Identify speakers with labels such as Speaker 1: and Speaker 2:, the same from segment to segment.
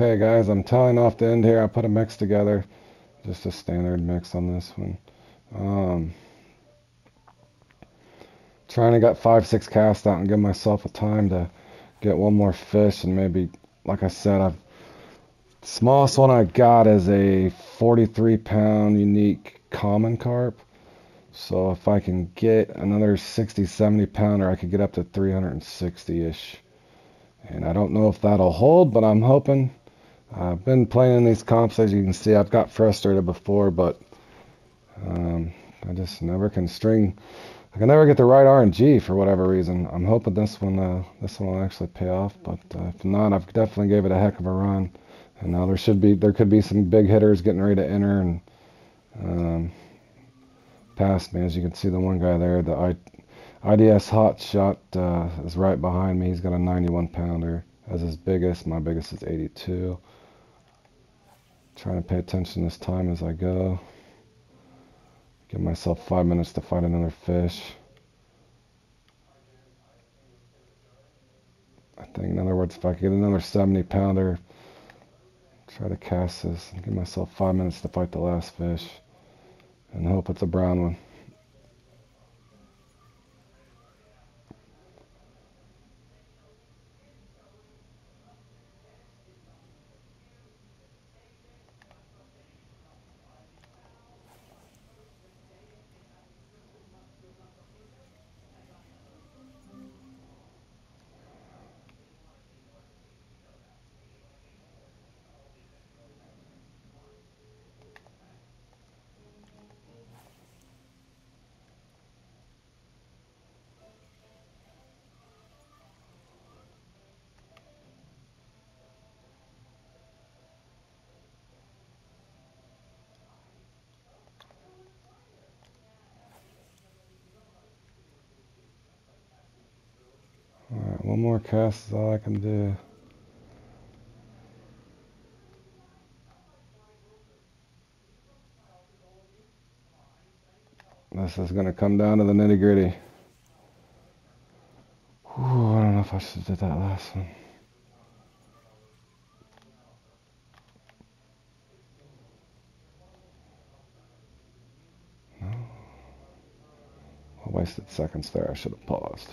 Speaker 1: Okay guys, I'm tying off the end here. I put a mix together. Just a standard mix on this one. Um, trying to get five, six casts out and give myself a time to get one more fish and maybe, like I said, I've smallest one I got is a 43 pound unique common carp. So if I can get another 60, 70 pounder, I could get up to 360 ish. And I don't know if that'll hold, but I'm hoping. I've been playing in these comps, as you can see. I've got frustrated before, but um, I just never can string. I can never get the right RNG for whatever reason. I'm hoping this one, uh, this one will actually pay off, but uh, if not, I've definitely gave it a heck of a run. And now there should be, there could be some big hitters getting ready to enter and um, past me. As you can see, the one guy there, the I, IDS Hot Shot uh, is right behind me. He's got a 91 pounder as his biggest. My biggest is 82. Trying to pay attention this time as I go. Give myself five minutes to find another fish. I think, in other words, if I could get another 70 pounder, try to cast this and give myself five minutes to fight the last fish and hope it's a brown one. Alright, one more cast is all I can do. This is going to come down to the nitty gritty. I don't know if I should have did that last one. No. I wasted seconds there. I should have paused.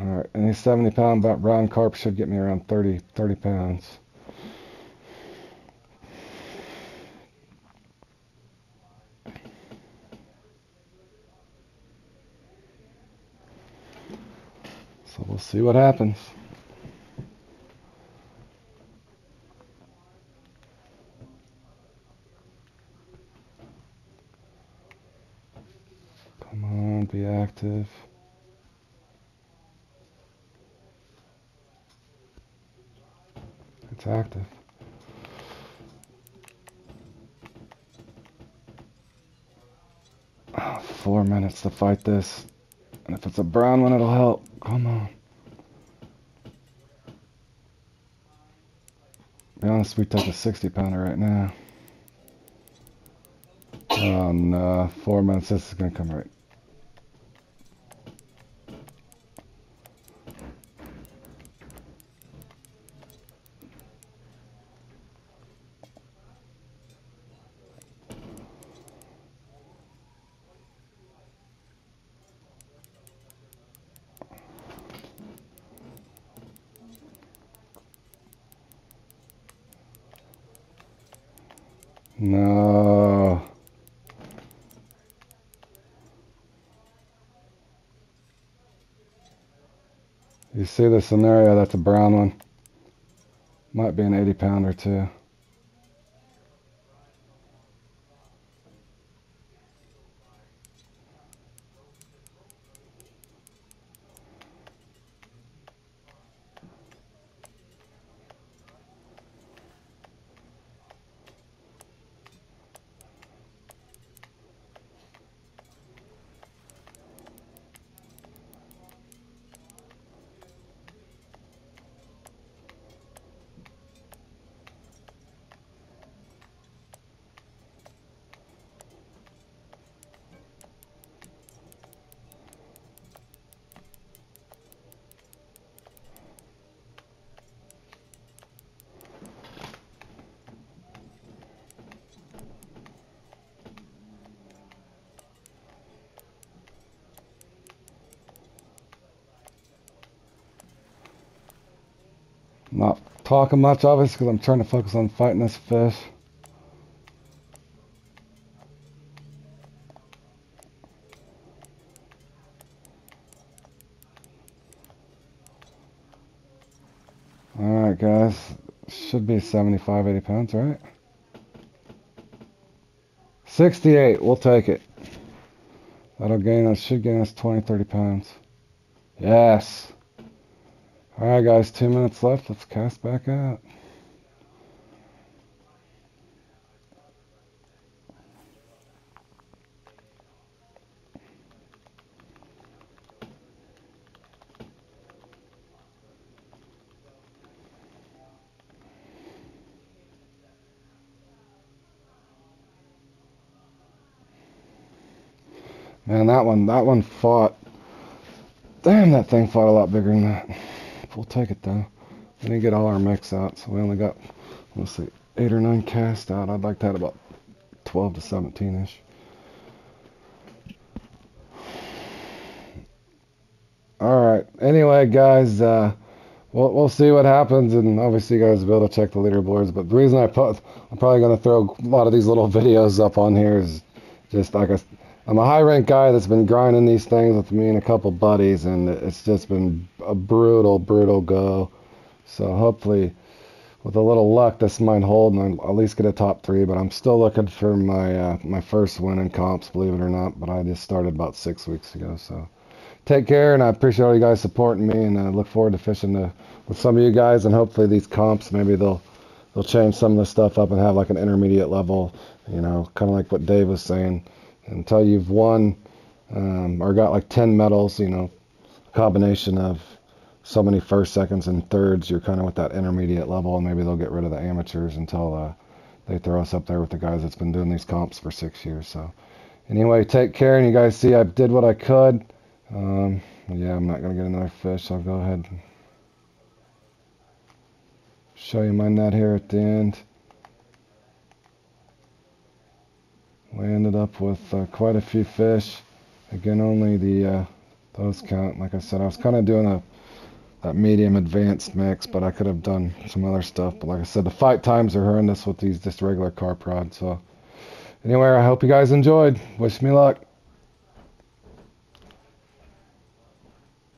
Speaker 1: Alright, any 70 pound brown carp should get me around 30, 30 pounds. So we'll see what happens. Come on, be active. Active. Four minutes to fight this. And if it's a brown one, it'll help. Come on. Be honest, we take a 60 pounder right now. Oh no, four minutes, this is gonna come right. No. You see the scenario, that's a brown one. Might be an 80 pounder too. Not talking much, obviously, because I'm trying to focus on fighting this fish. Alright guys, should be 75, 80 pounds, right? 68, we'll take it. That'll gain us, should gain us 20, 30 pounds. Yes. Alright guys, two minutes left, let's cast back out. Man, that one, that one fought. Damn, that thing fought a lot bigger than that. We'll take it though. We didn't get all our mix out, so we only got, let's see, eight or nine cast out. I'd like to have about 12 to 17 ish. All right. Anyway, guys, uh, we'll we'll see what happens, and obviously, you guys will be able to check the leaderboards. But the reason I put, I'm probably going to throw a lot of these little videos up on here is just like I I'm a high rank guy that's been grinding these things with me and a couple buddies, and it's just been a brutal, brutal go. So hopefully, with a little luck, this might hold, and I'll at least get a top three. But I'm still looking for my uh, my first win in comps, believe it or not. But I just started about six weeks ago, so take care, and I appreciate all you guys supporting me, and I look forward to fishing the, with some of you guys, and hopefully these comps maybe they'll they'll change some of the stuff up and have like an intermediate level, you know, kind of like what Dave was saying until you've won um, or got like 10 medals, you know, combination of so many first, seconds, and thirds, you're kind of with that intermediate level, and maybe they'll get rid of the amateurs until uh, they throw us up there with the guys that's been doing these comps for six years. So, anyway, take care, and you guys see I did what I could. Um, yeah, I'm not going to get another fish. I'll go ahead and show you my net here at the end. We ended up with uh, quite a few fish. Again, only the uh, those count. Like I said, I was kind of doing a that medium advanced mix, but I could have done some other stuff. But like I said, the fight times are horrendous with these just regular carp rods. So anyway, I hope you guys enjoyed. Wish me luck.